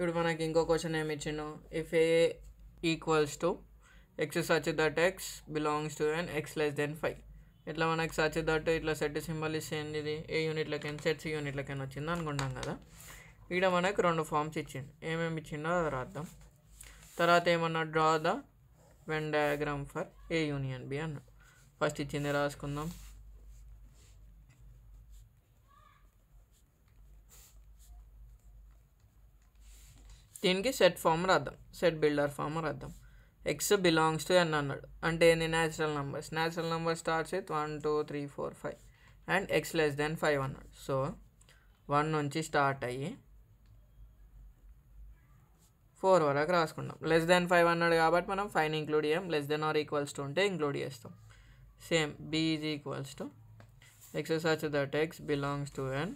ఇప్పుడు మనకి ఇంకో క్వశ్చన్ ఏమి ఇచ్చిండు? If A equals to X such that X belongs to and X less than five ఇట్లా మనకి సచ్ దట్ ఇట్లా సెట్ సింబల్ ఇస్తే ఏంది ఇది? ఏ యూనిట్లకైనా సెట్స్ యూనిట్లకైనా వచ్చింది అనుకుంటాం కదా. ఇక్కడ మనకు రెండు ఫామ్స్ ఇచ్చిండు. ఏమేమి ఇచ్చిండో అది రాద్దాం. తర్వాత ఏమన్నా draw the Venn diagram for A union B అన్న. ఫస్ట్ ఇచ్చింది రాసుకుందాం. దీనికి సెట్ ఫామ్ రాద్దాం. సెట్ బిల్డర్ ఫామ్ రాద్దాం. ఎక్స్ బిలాంగ్స్ టు ఎన్ అన్నాడు. అంటే ఏంది? Natural numbers natural number starts with one two three four five and X less than five అన్నాడు. సో వన్ నుంచి స్టార్ట్ అయ్యి ఫోర్ వరకు రాసుకుంటాం లెస్ దెన్ ఫైవ్ అన్నాడు కాబట్టి మనం ఫైవ్ ఇంక్లూడ్ చేయం. Less than or equals to ఉంటే ఇంక్లూడ్ చేస్తాం. Same B is equals to X such that X belongs to N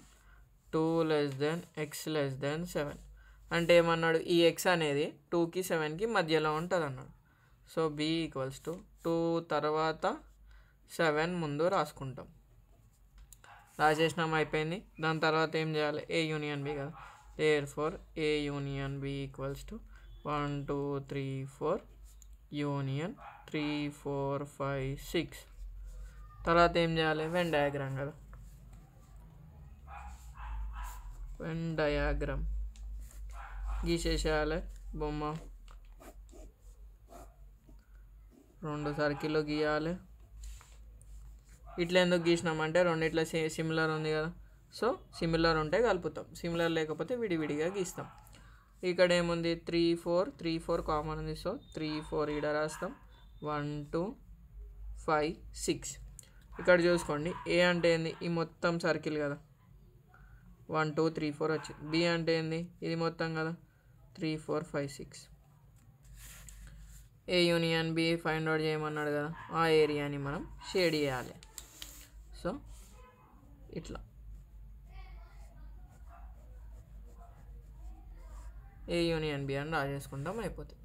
two less than X less than seven అంటే ఏమన్నాడు ఈ ఎక్స్ అనేది టూకి సెవెన్కి మధ్యలో ఉంటుంది అన్నాడు so B equals to two తర్వాత సెవెన్ ముందు రాసుకుంటాం. రాసేసినాం అయిపోయింది. దాని తర్వాత ఏం చేయాలి? ఏ యూనియన్ బి కదా. Therefore A union B equals to one two three four union three four five six తర్వాత ఏం చేయాలి? వెన్ డయాగ్రామ్ కదా. వెన్ డయాగ్రామ్ గీసేసేయాలి. బొమ్మ. రెండు సర్కిల్ గీయాలి. ఇట్లా ఎందుకు గీసినామంటే రెండిట్లా ఇట్లా సిమిలర్ ఉంది కదా. సో సిమిలర్ ఉంటే కలుపుతాం. సిమిలర్ లేకపోతే విడివిడిగా గీస్తాం. ఇక్కడ ఏముంది? Three four. Three four common ఉంది. సో త్రీ ఫోర్ ఈడ రాస్తాం. One two five six. ఇక్కడ చూసుకోండి. ఏ అంటే ఏంది? ఈ మొత్తం సర్కిల్ కదా. వన్ టూ త్రీ ఫోర్ వచ్చింది బి అంటే ఏంది? ఇది మొత్తం కదా. Three four five six. A union B find out చేయమన్నాడు కదా ఆ ఏరియాని మనం షేడ్ చేయాలి. సో ఇట్లా. ఏ యూనియన్ బి అని రాసేసుకుంటాం అయిపోతుంది